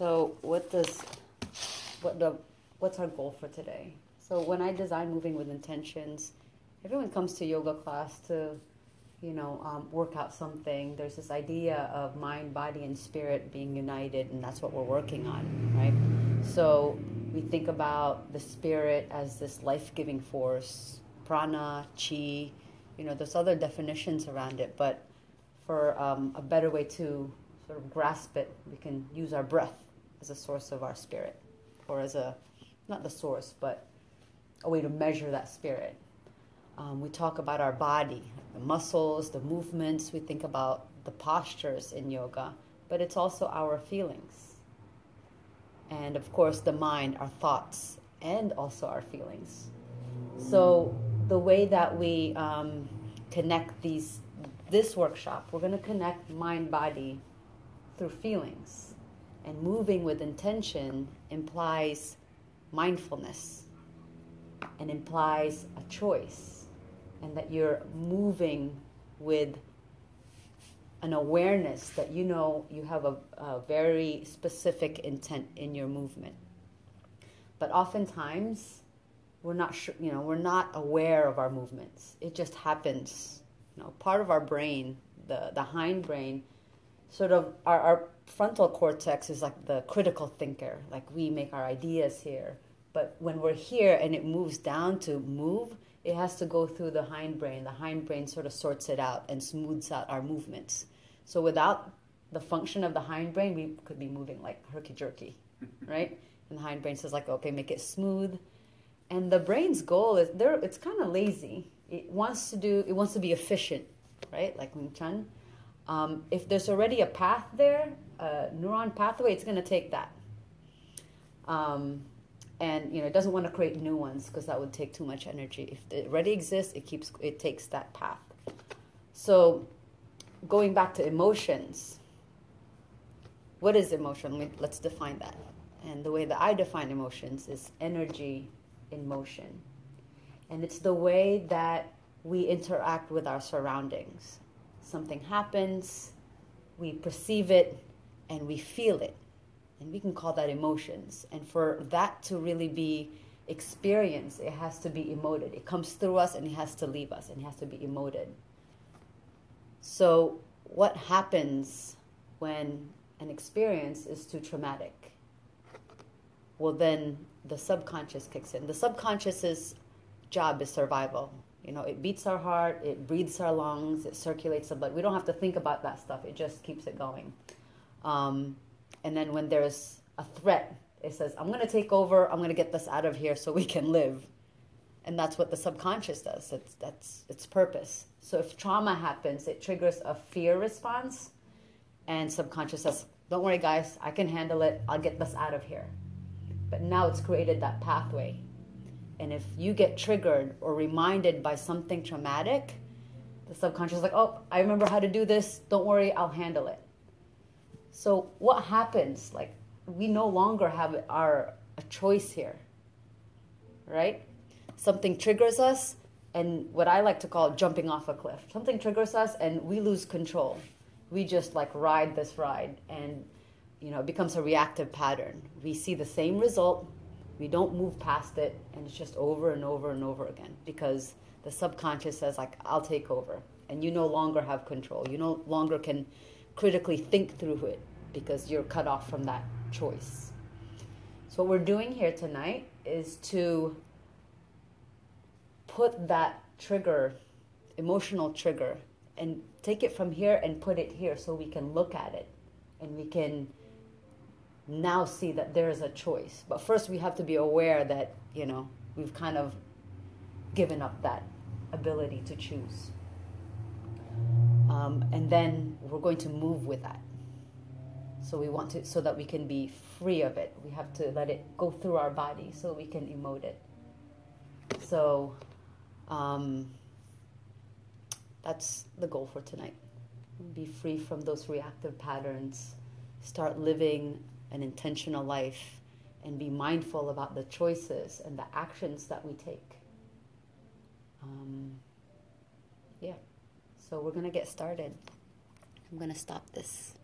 So, what does what the what's our goal for today? So, when I design moving with intentions, everyone comes to yoga class to, you know, um, work out something. There's this idea of mind, body, and spirit being united, and that's what we're working on, right? So, we think about the spirit as this life-giving force, prana, chi. You know, there's other definitions around it, but for um, a better way to sort of grasp it, we can use our breath as a source of our spirit, or as a, not the source, but a way to measure that spirit. Um, we talk about our body, the muscles, the movements, we think about the postures in yoga, but it's also our feelings. And of course, the mind, our thoughts, and also our feelings. So, the way that we um, connect these, this workshop, we're going to connect mind body through feelings and moving with intention implies mindfulness and implies a choice, and that you're moving with an awareness that you know you have a, a very specific intent in your movement. But oftentimes, we're not sure, you know, we're not aware of our movements. It just happens. You know, part of our brain, the, the hind brain, sort of our, our frontal cortex is like the critical thinker, like we make our ideas here. But when we're here and it moves down to move, it has to go through the hindbrain. The hindbrain sort of sorts it out and smooths out our movements. So without the function of the hindbrain, we could be moving like herky jerky, right? And the hindbrain says like, okay, make it smooth. And the brain's goal is there. It's kind of lazy. It wants to do. It wants to be efficient, right? Like Wing Chun. Um, if there's already a path there, a neuron pathway, it's going to take that. Um, and you know, it doesn't want to create new ones because that would take too much energy. If it already exists, it keeps it takes that path. So, going back to emotions, what is emotion? Let's define that. And the way that I define emotions is energy in motion, and it's the way that we interact with our surroundings. Something happens, we perceive it, and we feel it. And we can call that emotions. And for that to really be experienced, it has to be emoted. It comes through us and it has to leave us and it has to be emoted. So, what happens when an experience is too traumatic? Well, then the subconscious kicks in. The subconscious's job is survival. You know, it beats our heart, it breathes our lungs, it circulates the blood. We don't have to think about that stuff, it just keeps it going. Um, and then when there's a threat, it says, I'm going to take over, I'm going to get this out of here so we can live. And that's what the subconscious does. It's, that's its purpose. So if trauma happens, it triggers a fear response, and subconscious says, Don't worry, guys, I can handle it, I'll get this out of here. But now it's created that pathway. And if you get triggered or reminded by something traumatic, the subconscious is like, Oh, I remember how to do this, don't worry, I'll handle it. So what happens? Like we no longer have our a choice here. Right? Something triggers us and what I like to call jumping off a cliff. Something triggers us and we lose control. We just like ride this ride and you know, it becomes a reactive pattern. We see the same result, we don't move past it, and it's just over and over and over again because the subconscious says like I'll take over and you no longer have control. You no longer can critically think through it because you're cut off from that choice. So, what we're doing here tonight is to put that trigger, emotional trigger, and take it from here and put it here so we can look at it and we can now see that there is a choice. But first, we have to be aware that, you know, we've kind of given up that ability to choose. Um, and then we're going to move with that. So we want to, so that we can be free of it. We have to let it go through our body so we can emote it. So um, that's the goal for tonight. Be free from those reactive patterns. Start living an intentional life and be mindful about the choices and the actions that we take. Um, yeah. So we're going to get started. I'm going to stop this.